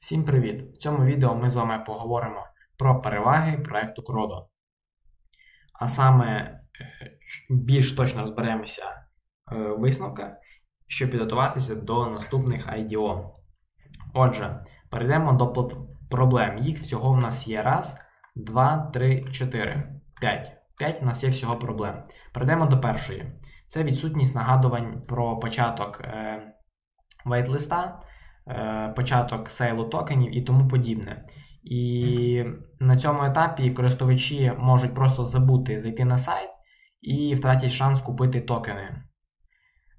Всім привіт! В цьому відео ми з вами поговоримо про переваги проекту Кrodо. А саме е, більш точно розберемося е, в щоб підготуватися до наступних IDO. Отже, перейдемо до проблем. Їх всього в нас є раз, два, три, чотири, п'ять. П'ять у нас є всього проблем. Перейдемо до першої. Це відсутність нагадувань про початок е, вейтлиста е, початок сейлу токенів і тому подібне. І на цьому етапі користувачі можуть просто забути зайти на сайт і втратять шанс купити токени.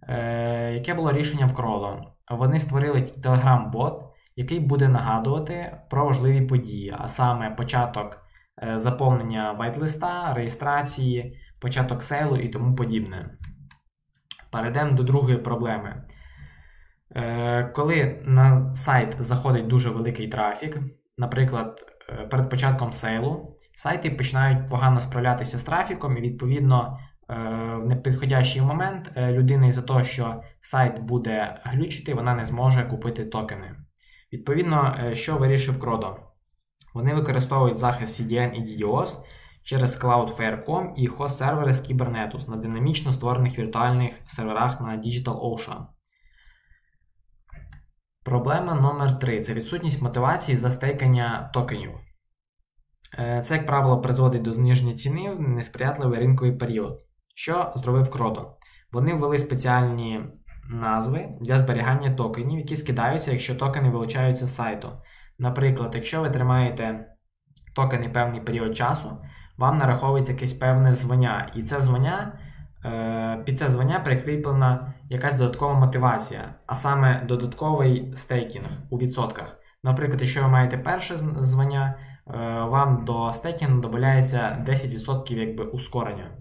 Е, Яке було рішення в Кроло? Вони створили Telegram-бот, який буде нагадувати про важливі події, а саме початок е, заповнення вайтлиста, реєстрації, початок сейлу і тому подібне. Перейдемо до другої проблеми. Коли на сайт заходить дуже великий трафік, наприклад, е, перед початком сейлу, сайти починають погано справлятися з трафіком, і відповідно е, в непідходящий момент е, людина із-за того, що сайт буде глючити, вона не зможе купити токени. Відповідно, що вирішив Кrodо? Вони використовують захист CDN і DDoS через Cloudflare.com і хост-сервери з Kubernetes на динамічно створених віртуальних серверах на DigitalOcean. Проблема номер 3 це відсутність мотивації за стейкання токенів. Е, Це, як правило, призводить до зниження ціни в несприятливий ринковий період. Що зробив Кrodо? Вони ввели спеціальні назви для зберігання токенів, які скидаються, якщо токени вилучаються з сайту. Наприклад, якщо ви тримаєте токени певний період часу, вам нараховується якесь певне звання, і це звання. Е, Під це звання прикріплена якась додаткова мотивація, а саме додатковий стейкінг у відсотках. Наприклад, якщо ви маєте перше звання, е, вам до стейкінгу додається 10% якби ускорення.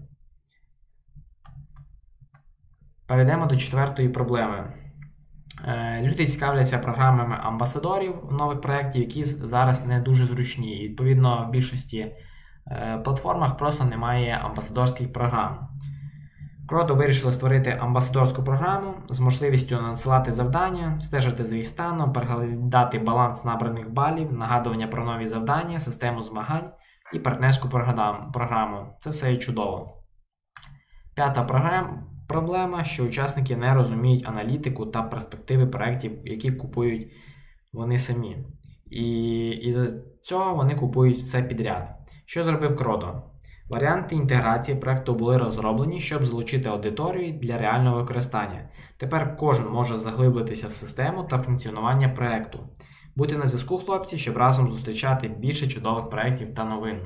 Перейдемо до четвертої проблеми. Е, Люди цікавляться програмами амбасадорів нових проєктів, які зараз не дуже зручні. Відповідно, в більшості платформах просто немає амбасадорських програм. Крото вирішили створити амбасадорську програму з можливістю надсилати завдання, стежити за їх станом, переглядати баланс набраних балів, нагадування про нові завдання, систему змагань і партнерську програму. Це все є чудово. П'ята проблема, що учасники не розуміють аналітику та перспективи проєктів, які купують вони самі. І із цього вони купують все підряд. Що зробив Кродо? Варіанти інтеграції проекту були розроблені, щоб залучити аудиторію для реального використання. Тепер кожен може заглиблитися в систему та функціонування проекту. Будьте на зв'язку, хлопці, щоб разом зустрічати більше чудових проєктів та новин.